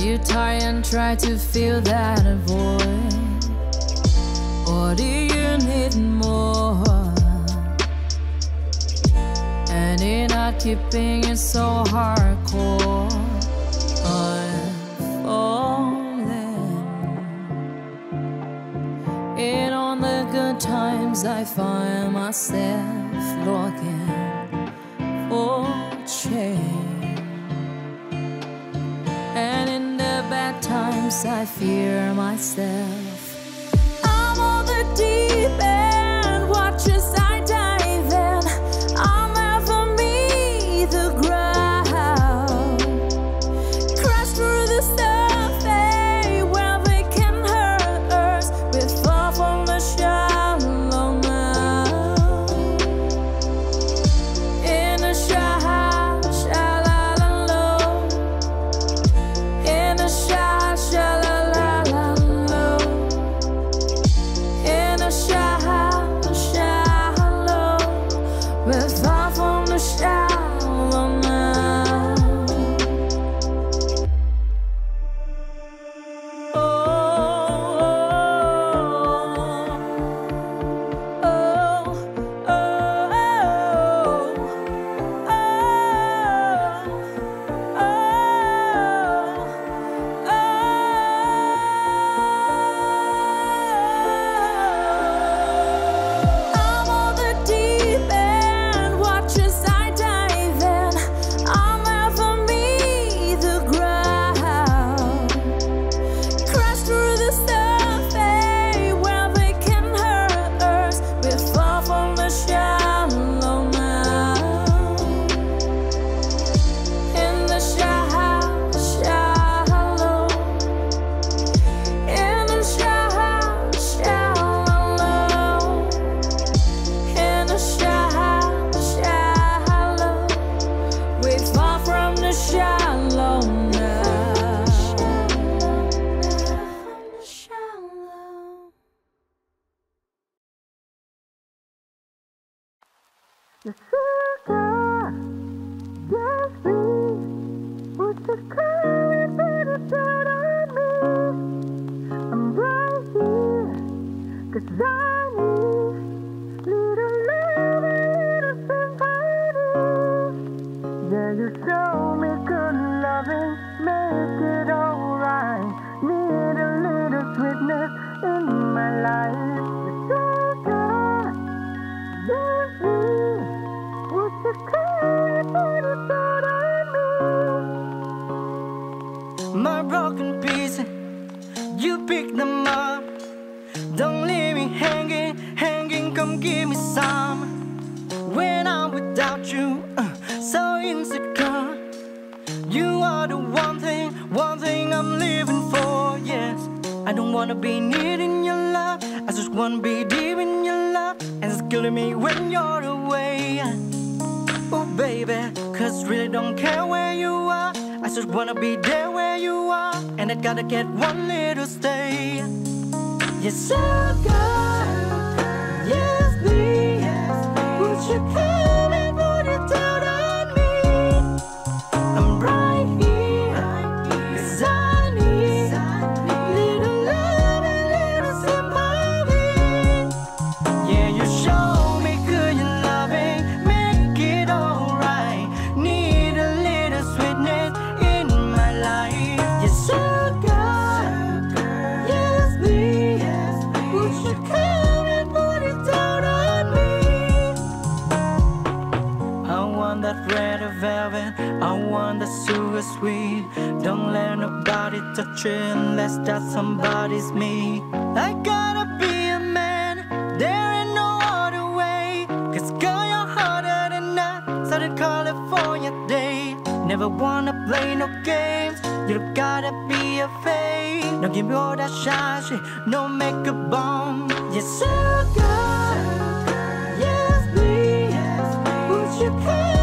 you tired and try to fill that void? Or do you need more? And you're not keeping it so hardcore. I'm falling. In on the good times, I find myself looking times, I fear myself. I'm on the deep end, watch as I pick them up. Don't leave me hanging, hanging. Come give me some. When I'm without you, uh, so insecure. You are the one thing, one thing I'm living for. Yes, I don't wanna be needing your love. I just wanna be deep in your love, and it's killing me when you're away. Oh baby, cause really don't care where you are. I just wanna be there where you are, and I gotta get one little stay. Yes, sugar, yes, please. Would you come Sugar a sweet. Don't let nobody touch you unless that somebody's me. I gotta be a man, there ain't no other way. Cause girl, you're harder than I, Southern California day. Never wanna play no games, you gotta be a fake. Don't give me all that shit, no a on. You're so good, yes, please. Would you come?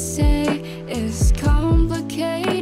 Say? It's complicated.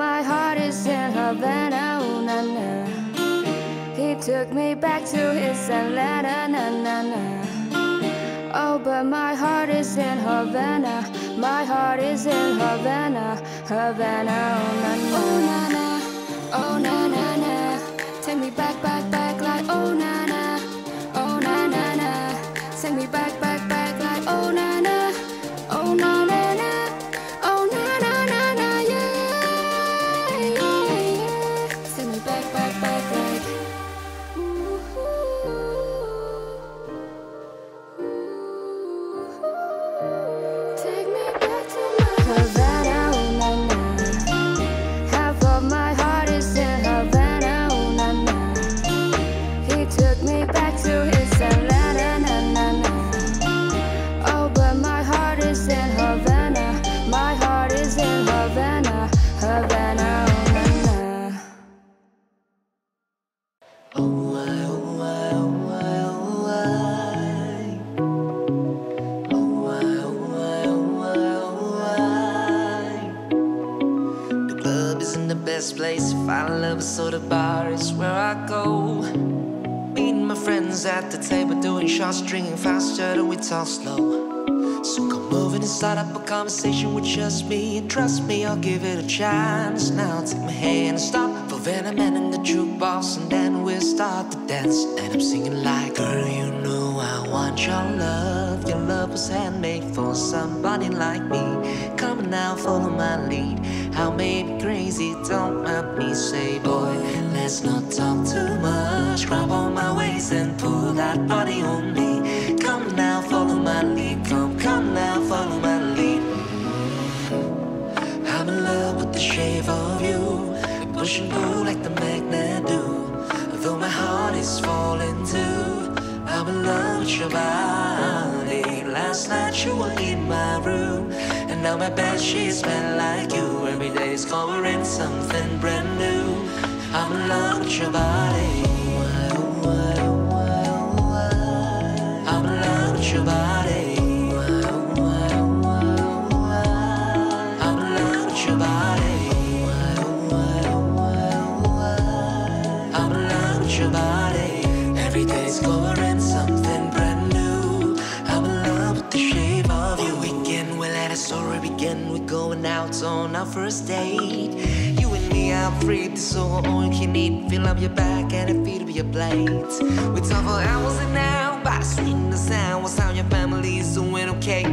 My heart is in Havana, ooh na na. He took me back to East Atlanta, na na na. Oh, but my heart is in Havana. My heart is in Havana, Havana, oh na na. Oh na na, na. Take me back, back, back so the club isn't the best place if I love a sort of bar is where I go. Meeting my friends at the table, doing shots, drinking faster than we talk slow. So come over and start up a conversation with just me, and trust me, I'll give it a chance. Now take my hand and stop for Van the Man in the jukebox, and start to dance. And I'm singing like, girl, you know I want your love. Your love was handmade for somebody like me. Come now, follow my lead. How may be crazy, don't mind me. Say, boy, let's not talk too much. Grab on my waist and pull that body on me. Come now, follow my lead. Come, come now, follow my lead. I'm in love with the shape of you. Push and pull like the magnet. Though my heart is falling too. I'm in love with your body. Last night you were in my room. And now my bed sheets smell like you. Every day is covering something brand new. I'm in love with your body. I'm in love with your body. On our first date. You and me are free to so all you eat. Fill up your back and feed of your plate. We talk for hours and now by the sweet and the sound. What's how your family is doing okay?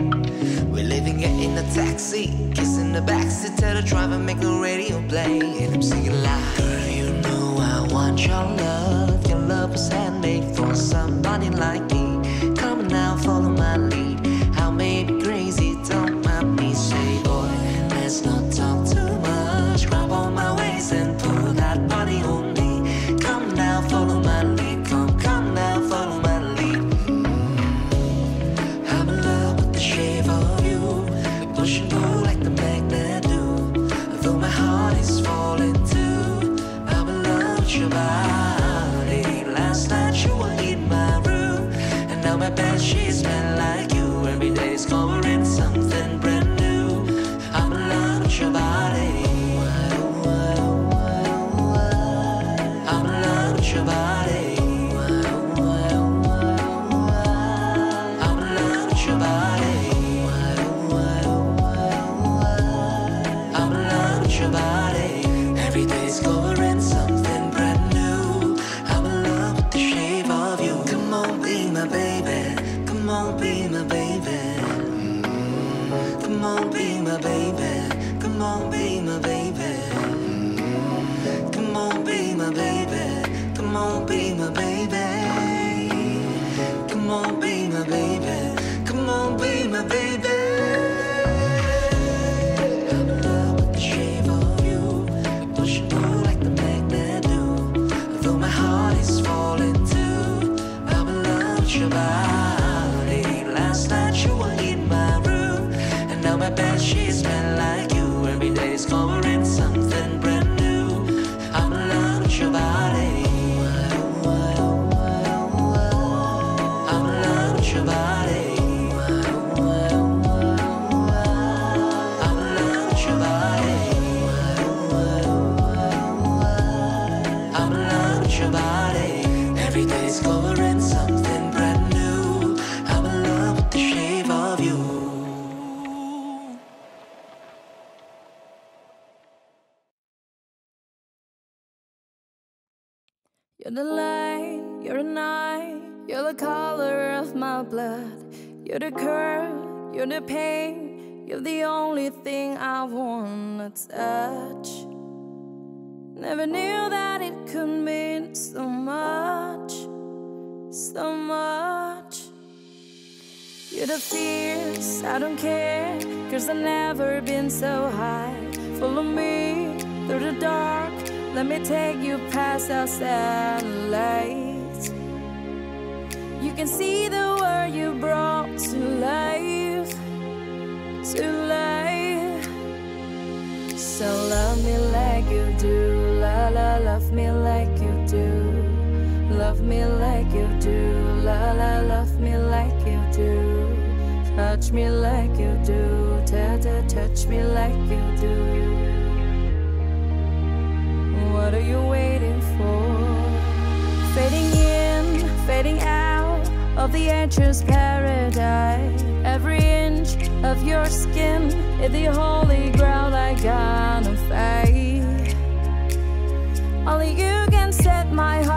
We're living it in a taxi, kissing the backseat, tell the driver make the radio play, and I'm singing like, girl, you know I want your love. Your love was handmade for somebody like me. Never knew that it could mean so much, so much. You're the fierce, I don't care, cause I've never been so high. Follow me through the dark, let me take you past our satellites. You can see the world you brought to life, to life. So love me like you do. me like you do. La la, love me like you do. Touch me like you do. Ta ta, touch me like you do. What are you waiting for? Fading in, fading out of the anxious paradise. Every inch of your skin is the holy ground I gotta fight. Only you can set my heart.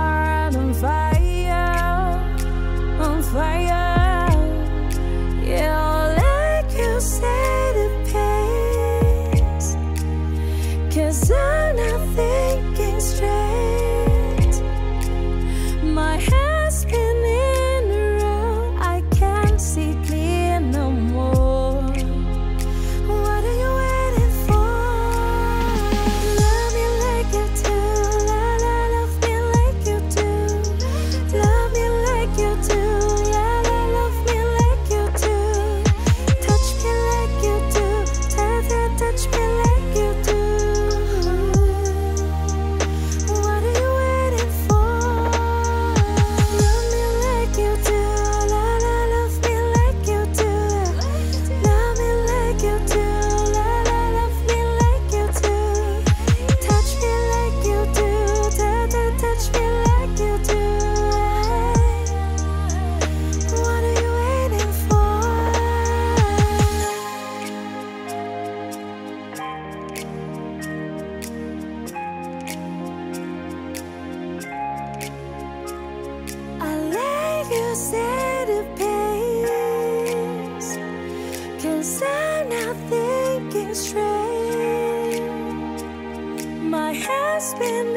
been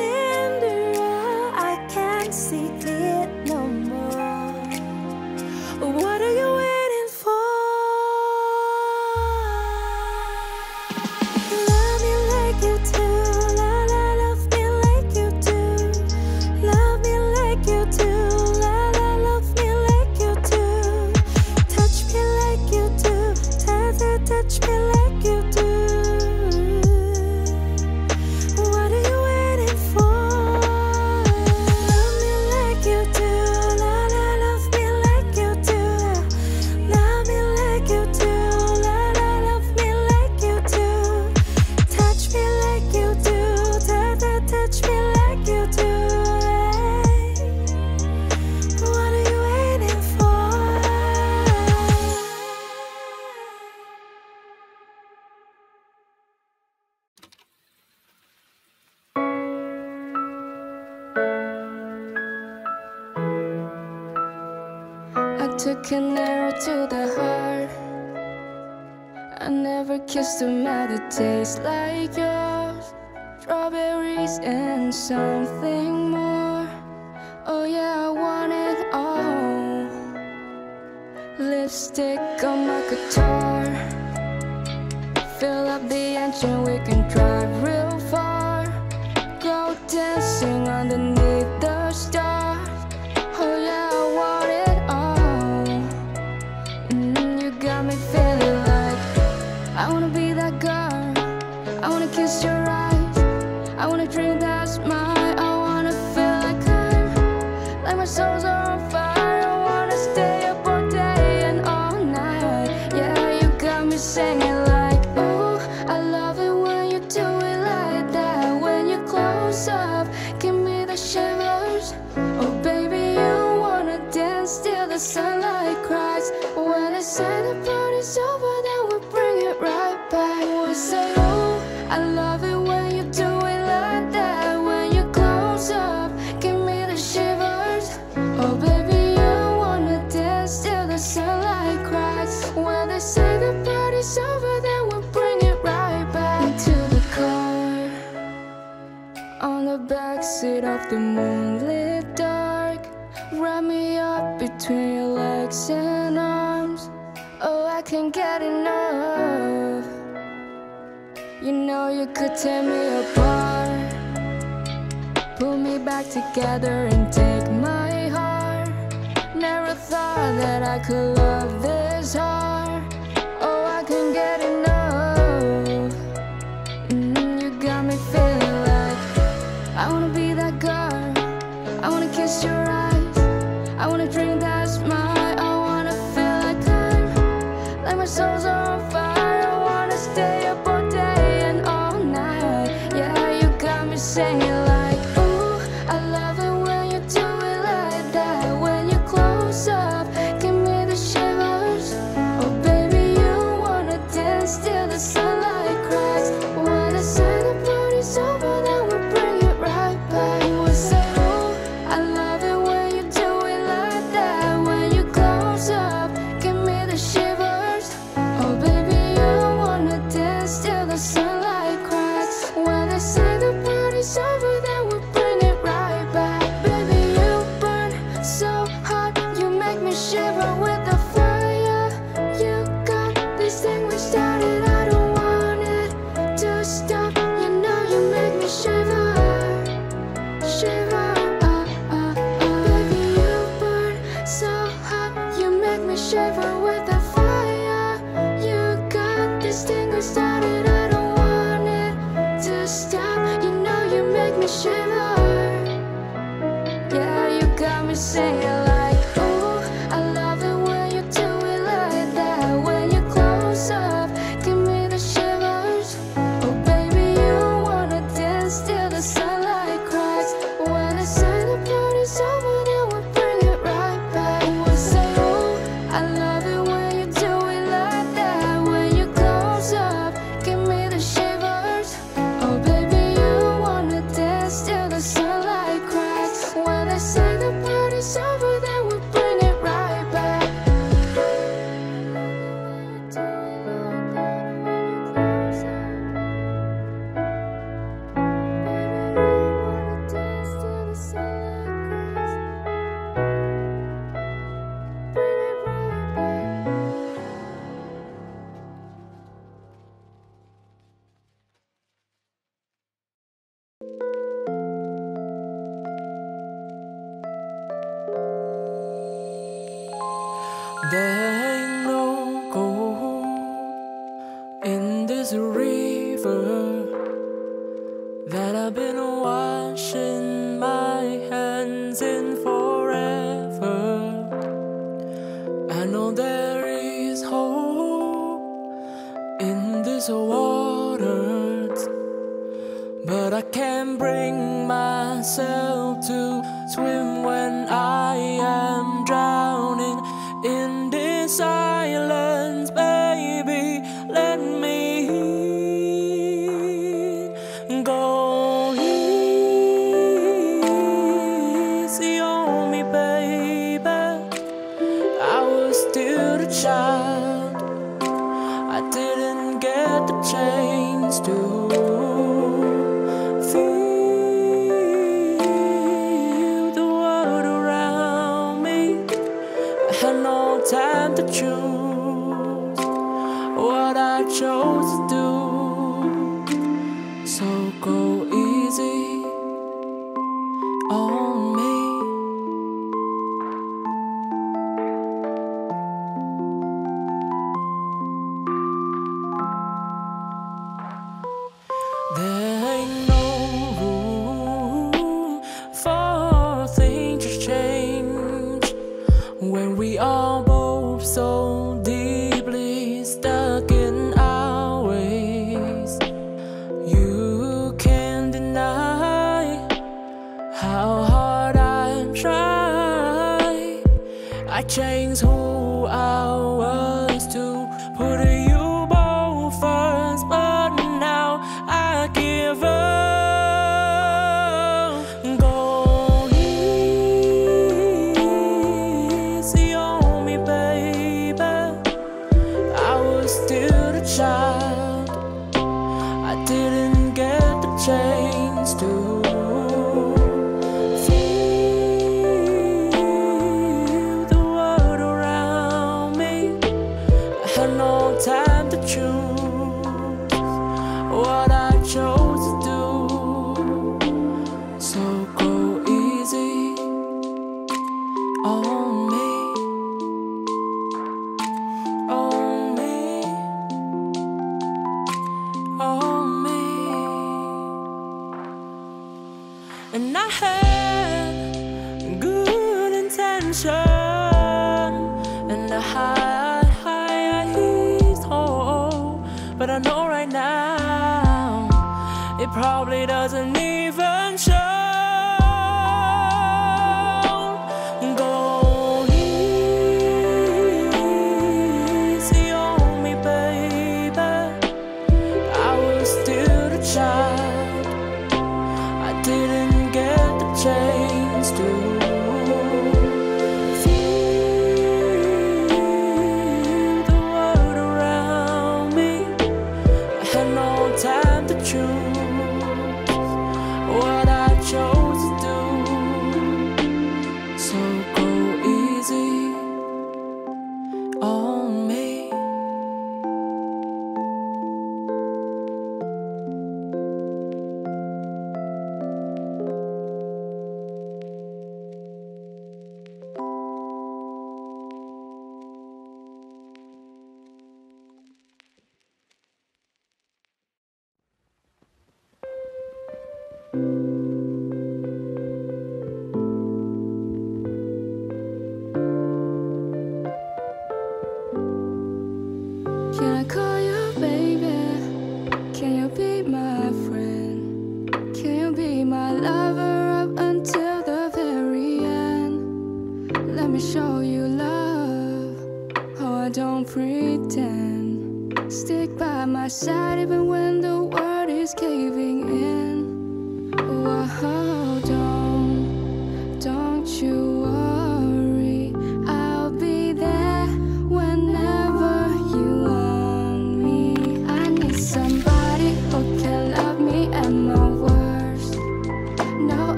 an arrow to the heart. I never kissed a mouth that tastes like yours. Strawberries and something more. Oh yeah, I want it all. Lipstick on my guitar. Fill up the engine, we can drive real far. Go dancing underneath so so the moonlit dark Wrap me up between your legs and arms. Oh, I can't get enough. You know you could tear me apart. Pull me back together and take my heart. Never thought that I could love wanna kiss your eyes. I wanna drink. There ain't no gold in this river. what I chose to do. Chance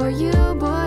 for you, boy.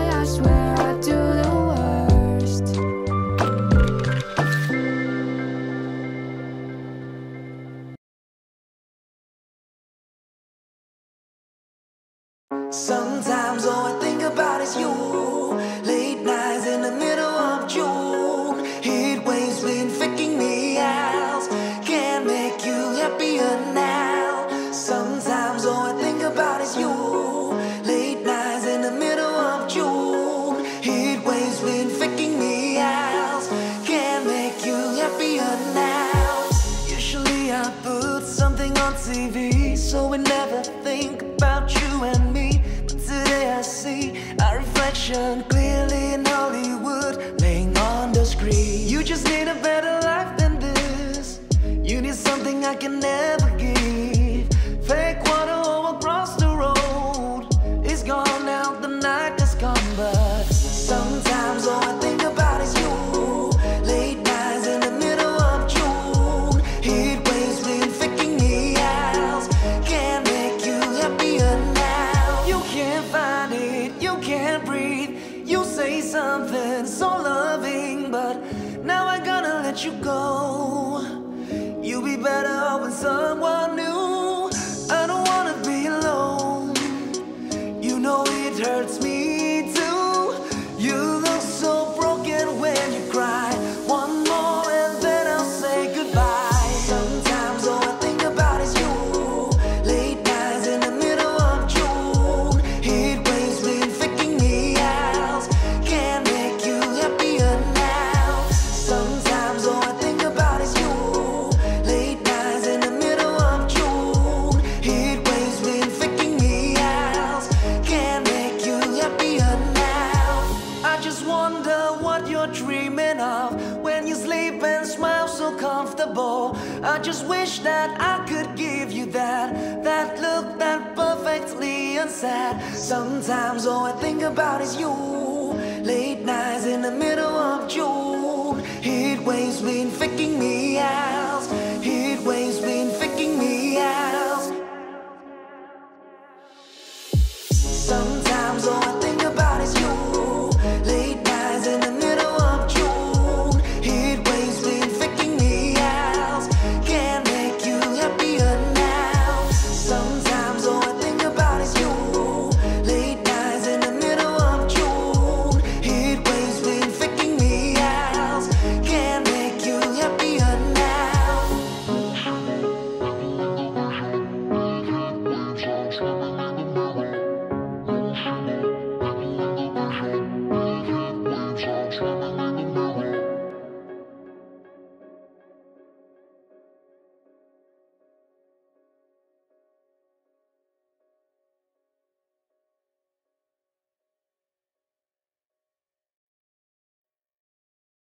sad. Sometimes all I think about is you. Late nights in the middle of June, heat waves been faking me out.